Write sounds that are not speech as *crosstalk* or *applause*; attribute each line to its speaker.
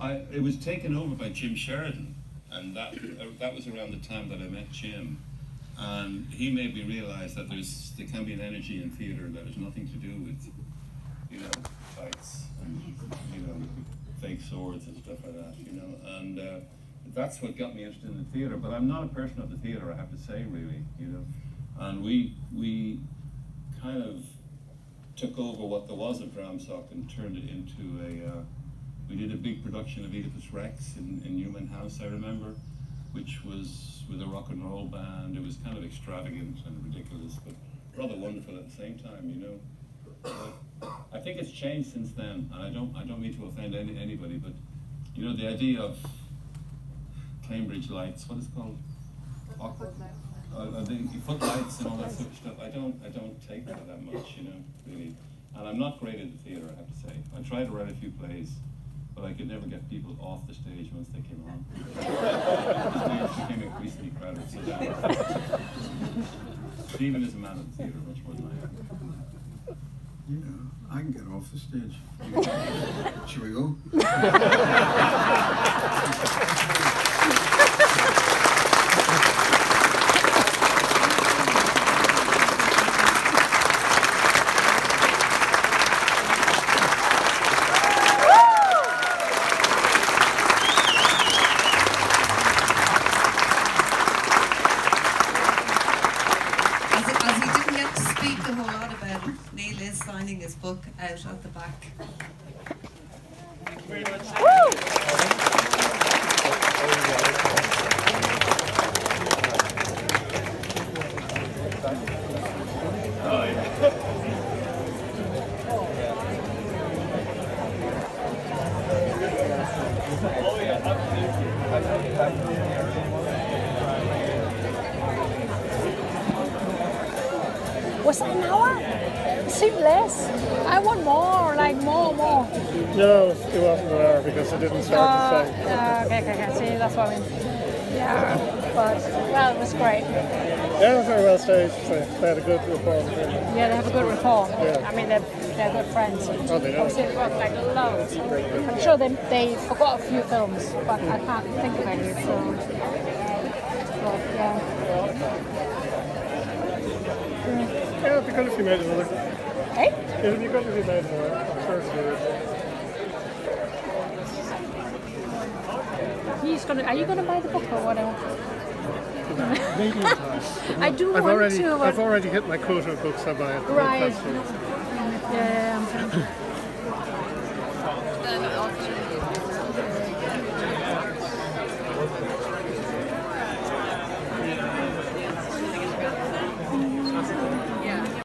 Speaker 1: I, it was taken over by Jim Sheridan, and that uh, that was around the time that I met Jim, and he made me realize that there's there can be an energy in theatre that has nothing to do with, you know, fights and you know, fake swords and stuff like that, you know, and uh, that's what got me interested in the theatre. But I'm not a person of the theatre, I have to say, really, you know, and we we kind of took over what there was of Dramsoc and turned it into a. Uh, did a big production of Oedipus Rex in, in Newman House, I remember, which was with a rock and roll band. It was kind of extravagant and ridiculous, but rather wonderful at the same time, you know. But I think it's changed since then, and I don't, I don't mean to offend any, anybody, but you know, the idea of Cambridge lights, what is it called? Aqua? Uh, the footlights and all that sort of stuff. I don't, I don't take that that much, you know, really. And I'm not great at the theatre, I have to say. I tried to write a few plays, but I could never get people off the stage once they came on. *laughs* the stage became increasingly crowded. So Stephen is a man of the theatre much more than I am.
Speaker 2: Yeah, I can get off the stage. *laughs* Should we go? *laughs*
Speaker 3: out at the back.
Speaker 4: Thank you very much.
Speaker 5: An hour? Seemed less. I want more, like more, more.
Speaker 4: No, it wasn't there because it didn't start
Speaker 5: Uh,
Speaker 4: the same.
Speaker 5: uh, okay, okay, okay. See, that's what I mean. Yeah, but well, it was great.
Speaker 4: Yeah, it was very well staged. So they had a good rapport.
Speaker 5: Yeah, they have a good rapport.
Speaker 4: Yeah.
Speaker 5: I mean, they're, they're good friends.
Speaker 4: Oh, they know.
Speaker 5: Obviously, they've got like loads. I'm sure they, they forgot a few films, but I can't think of any. So, but, yeah.
Speaker 4: Yeah, it'd be good if you made another.
Speaker 5: Hey?
Speaker 4: It'd be good if you made another. I'm sure it's good.
Speaker 5: He's gonna. Are you gonna buy the book or whatever?
Speaker 4: Maybe in time.
Speaker 5: I do
Speaker 4: I've
Speaker 5: want
Speaker 4: already,
Speaker 5: to. Uh,
Speaker 4: I've already hit my quota of books I buy. at
Speaker 5: Right.
Speaker 4: festival.
Speaker 5: Yeah, yeah, yeah.